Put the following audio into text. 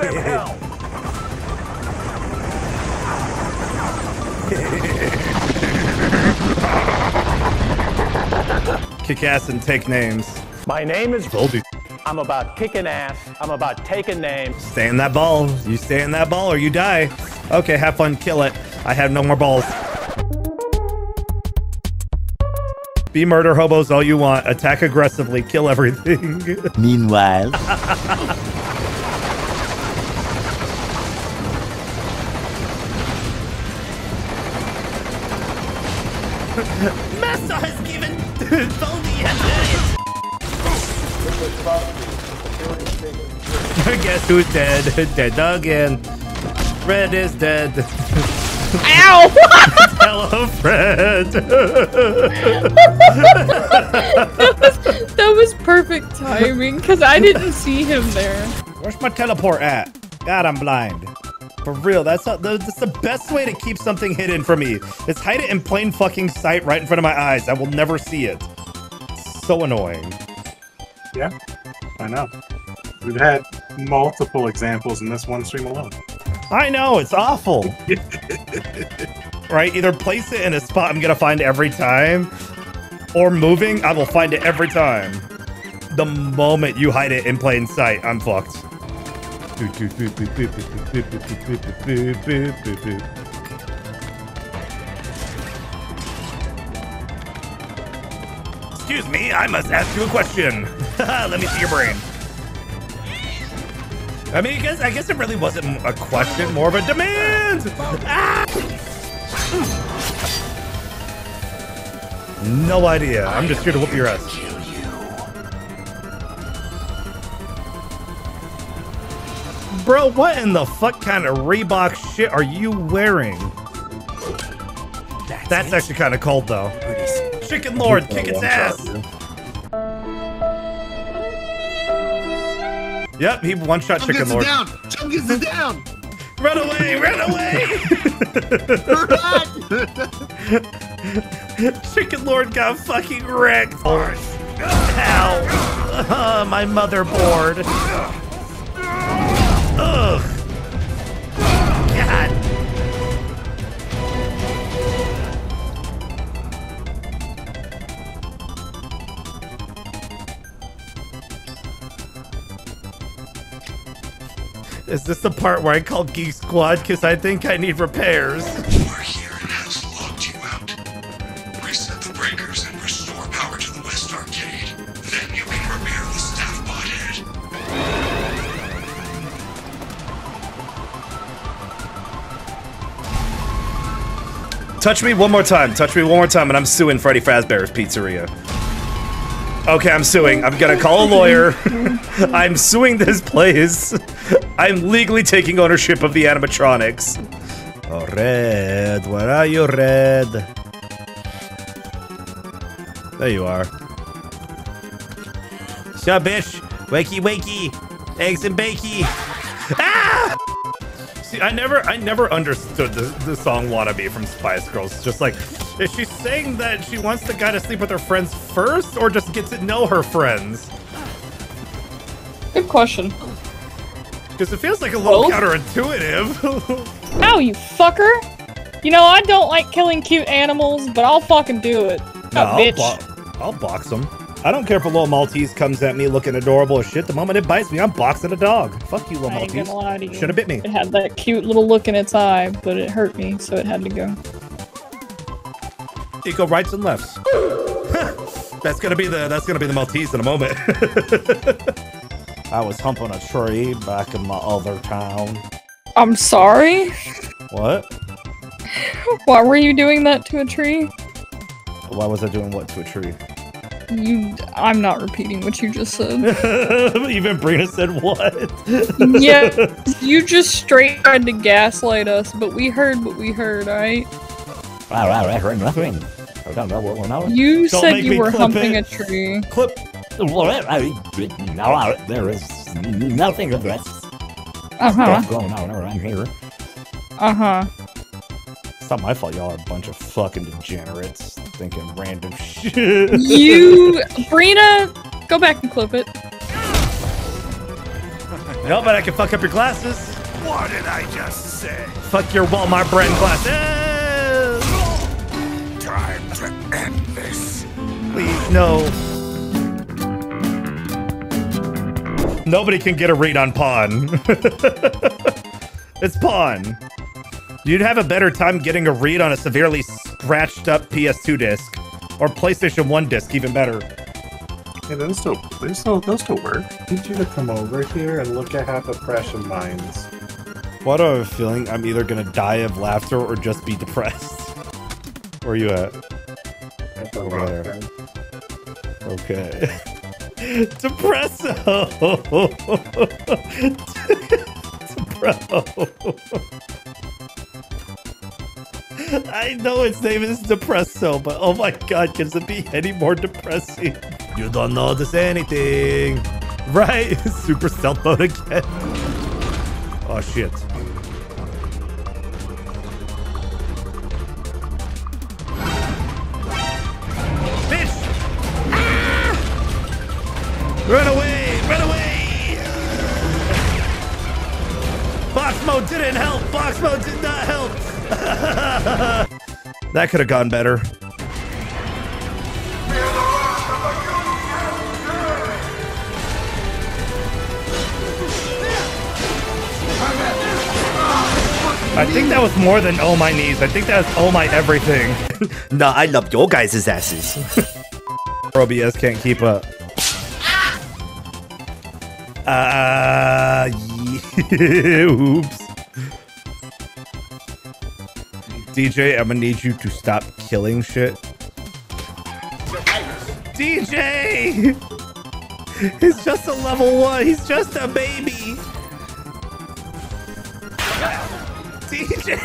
them hell. Kick ass and take names. My name is. Told. I'm about kicking ass. I'm about taking names. Stay in that ball. You stay in that ball or you die. Okay, have fun. Kill it. I have no more balls. Be murder hobos all you want. Attack aggressively. Kill everything. Meanwhile, Master has given Baldy Guess who's dead? Dead again. Red is dead. Ow! Hello, Fred. that was perfect timing because I didn't see him there. Where's my teleport at? God, I'm blind. For real, that's, not, that's the best way to keep something hidden from me. Is hide it in plain fucking sight right in front of my eyes. I will never see it. So annoying. Yeah, I know. We've had multiple examples in this one stream alone. I know, it's awful. right? Either place it in a spot I'm gonna find every time, or moving, I will find it every time. The moment you hide it in plain sight, I'm fucked. Excuse me, I must ask you a question. Let me see your brain. I mean, I guess I guess it really wasn't a question, more of a demand. Ah! No idea. I'm just here to whoop your ass. Bro, what in the fuck kind of Reebok shit are you wearing? That's actually kind of cold though. Chicken Lord, kick its ass. Yep, he one shot Chicken gets it Lord. down. Chum gets it down. Run away! Run away! Chicken Lord got fucking wrecked. Ow! Uh, my motherboard. Is this the part where I call Geek Squad because I think I need repairs? We're here and has locked you out. Reset the breakers and restore power to the West Arcade. Then you can repair the staff bot head. Touch me one more time. Touch me one more time, and I'm suing Freddy Fazbear's Pizzeria. Okay, I'm suing. I'm gonna call a lawyer. I'm suing this place. I'm legally taking ownership of the animatronics. Oh, Red, where are you, Red? There you are. Shut, bitch. Wakey, wakey. Eggs and bakey. Ah! See, I never, I never understood the, the song "Wannabe" from Spice Girls. Just like, is she saying that she wants the guy to sleep with her friends first, or just get to know her friends? Good question. Because it feels like a little Both? counterintuitive. Ow, you fucker! You know, I don't like killing cute animals, but I'll fucking do it. No, oh, I'll, bitch. bo- I'll box them. I don't care if a little Maltese comes at me looking adorable as shit. The moment it bites me, I'm boxing a dog. Fuck you, little Maltese. gonna lie to you. Should have bit me. It had that cute little look in its eye, but it hurt me, so it had to go. Eco rights and lefts. that's gonna be the that's gonna be the Maltese in a moment. I was humping a tree back in my other town. I'm sorry? What? Why were you doing that to a tree? Why was I doing what to a tree? You. I'm not repeating what you just said. Even Brina said what? yeah, you just straight tried to gaslight us, but we heard what we heard, alright? Wow, wow, I heard nothing. I don't know what we're now. You Don't said you were humping it. a tree. Clip. Now there is nothing of that Uh huh. going on around here. Uh huh. It's not my fault. Y'all are a bunch of fucking degenerates thinking random shit. You. Brina, go back and clip it. No, but I can fuck up your glasses. What did I just say? Fuck your Walmart brand glasses. Time to end this. Please, no. Nobody can get a read on Pawn. it's Pawn. You'd have a better time getting a read on a severely scratched up PS2 disc. Or PlayStation 1 disc, even better. Yeah, those still, those still, those still work. I need you to come over here and look at half of Precious Minds. Why do I have a feeling I'm either gonna die of laughter or just be depressed? Where are you at? Over lot. there. Okay. Depresso! Depresso. I know its name is Depresso, but oh my god, can it be any more depressing? You don't notice anything. Right? Super stealth mode again. Oh shit. Run away! Run away! Box mode didn't help! Box mode did not help! that could have gone better. I think that was more than oh my knees. I think that was oh my everything. Nah, I love your guys' asses. OBS can't keep up. Uh, yeah, oops. DJ, I'm gonna need you to stop killing shit. DJ! He's just a level one. He's just a baby. DJ!